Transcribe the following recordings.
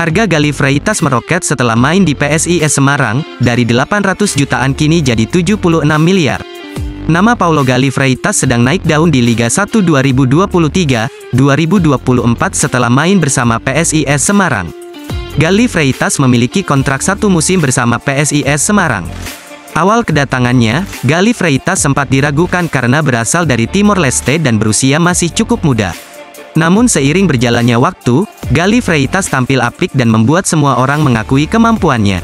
Harga Gali Freitas meroket setelah main di PSIS Semarang, dari 800 jutaan kini jadi 76 miliar. Nama Paulo Gali Freitas sedang naik daun di Liga 1 2023-2024 setelah main bersama PSIS Semarang. Gali Freitas memiliki kontrak satu musim bersama PSIS Semarang. Awal kedatangannya, Gali Freitas sempat diragukan karena berasal dari Timor Leste dan berusia masih cukup muda. Namun seiring berjalannya waktu, Gali Freitas tampil apik dan membuat semua orang mengakui kemampuannya.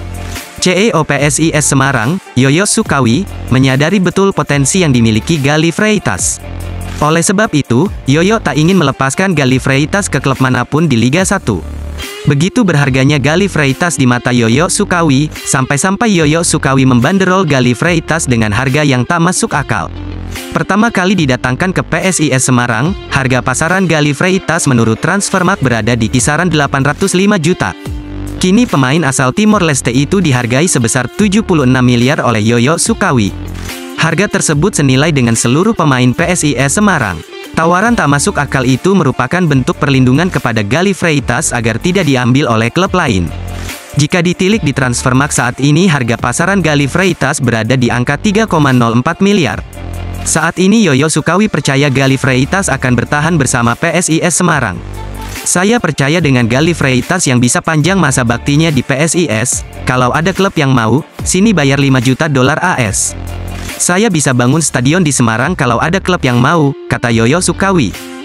CEO PSIS Semarang, Yoyo Sukawi, menyadari betul potensi yang dimiliki Gali Freitas. Oleh sebab itu, Yoyo tak ingin melepaskan Gali Freitas ke klub mana pun di Liga 1. Begitu berharganya Gali Freitas di mata Yoyo Sukawi, sampai-sampai Yoyo Sukawi membanderol Gali Freitas dengan harga yang tak masuk akal. Pertama kali didatangkan ke PSIS Semarang, harga pasaran Gali Freitas menurut Transfermarkt berada di kisaran 805 juta. Kini pemain asal Timor Leste itu dihargai sebesar 76 miliar oleh Yoyo Sukawi. Harga tersebut senilai dengan seluruh pemain PSIS Semarang. Tawaran tak masuk akal itu merupakan bentuk perlindungan kepada Gali Freitas agar tidak diambil oleh klub lain. Jika ditilik di Transfermarkt saat ini harga pasaran Gali Freitas berada di angka 3,04 miliar. Saat ini Yoyo Sukawi percaya Gali Freitas akan bertahan bersama PSIS Semarang. Saya percaya dengan Gali Freitas yang bisa panjang masa baktinya di PSIS, kalau ada klub yang mau, sini bayar 5 juta dolar AS. Saya bisa bangun stadion di Semarang kalau ada klub yang mau, kata Yoyo Sukawi.